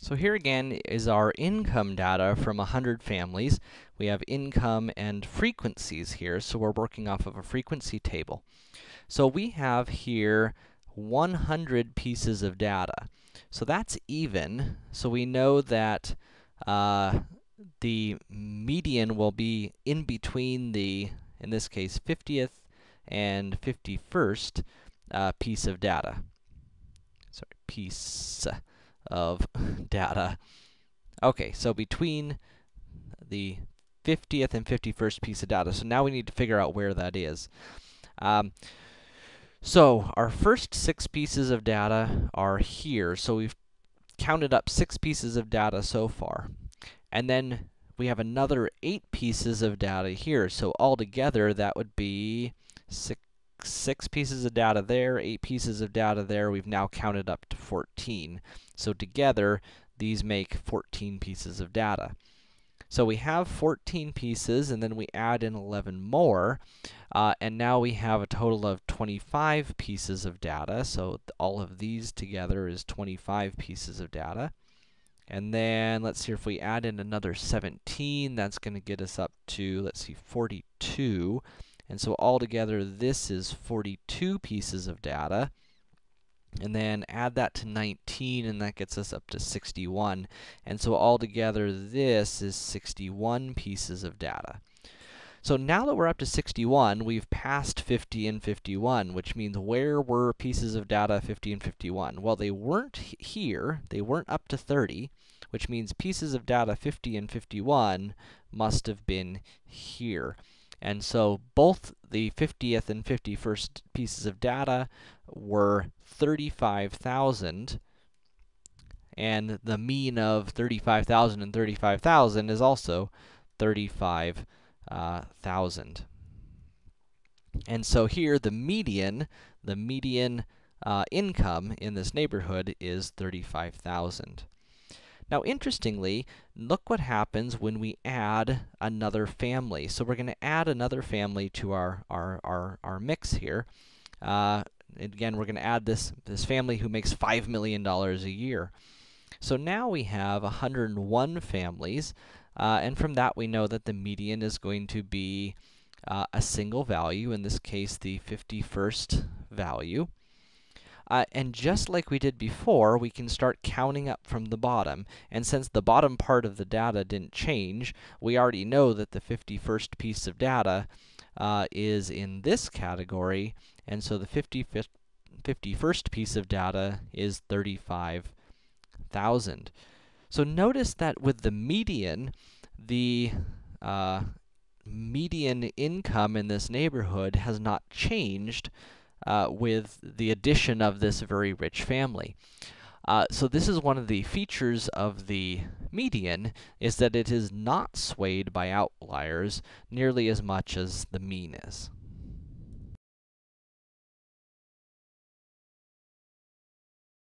So here again is our income data from 100 families. We have income and frequencies here, so we're working off of a frequency table. So we have here 100 pieces of data. So that's even, so we know that uh, the median will be in between the, in this case, 50th and 51st uh, piece of data. Sorry, piece of data. Okay, so between the 50th and 51st piece of data. So now we need to figure out where that is. Um, so our first six pieces of data are here. So we've counted up six pieces of data so far. And then we have another eight pieces of data here. So altogether, that would be six, six pieces of data there, eight pieces of data there. We've now counted up to 14. So together, these make 14 pieces of data. So we have 14 pieces, and then we add in 11 more, uh, and now we have a total of 25 pieces of data. So all of these together is 25 pieces of data. And then, let's see if we add in another 17, that's going to get us up to, let's see, 42. And so altogether, this is 42 pieces of data. And then add that to 19, and that gets us up to 61. And so altogether, this is 61 pieces of data. So now that we're up to 61, we've passed 50 and 51, which means where were pieces of data 50 and 51? Well, they weren't here, they weren't up to 30, which means pieces of data 50 and 51 must have been here. And so both the 50th and 51st pieces of data were 35,000, and the mean of 35,000 and 35,000 is also 35,000. Uh, and so here, the median, the median uh, income in this neighborhood is 35,000. Now, interestingly, look what happens when we add another family. So we're going to add another family to our, our, our, our mix here. Uh, again, we're going to add this, this family who makes $5 million a year. So now we have 101 families, uh, and from that we know that the median is going to be uh, a single value, in this case the 51st value. Uh, and just like we did before, we can start counting up from the bottom. And since the bottom part of the data didn't change, we already know that the 51st piece of data uh, is in this category, and so the 55th, 51st piece of data is 35,000. So notice that with the median, the uh, median income in this neighborhood has not changed uh, with the addition of this very rich family. Uh, so this is one of the features of the median, is that it is not swayed by outliers nearly as much as the mean is.